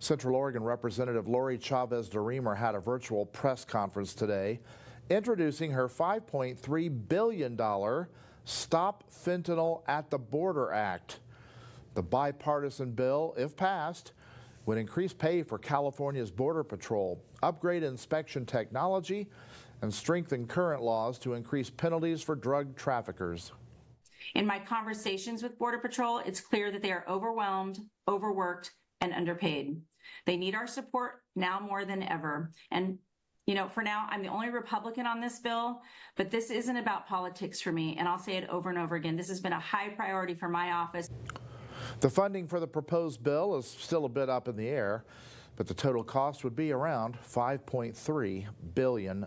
Central Oregon Representative Lori Chavez DeRemer had a virtual press conference today introducing her $5.3 billion Stop Fentanyl at the Border Act. The bipartisan bill, if passed, would increase pay for California's Border Patrol, upgrade inspection technology, and strengthen current laws to increase penalties for drug traffickers. In my conversations with Border Patrol, it's clear that they are overwhelmed, overworked, and underpaid. They need our support now more than ever. And, you know, for now, I'm the only Republican on this bill, but this isn't about politics for me. And I'll say it over and over again. This has been a high priority for my office. The funding for the proposed bill is still a bit up in the air, but the total cost would be around $5.3 billion.